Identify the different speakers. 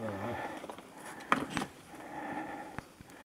Speaker 1: Yeah.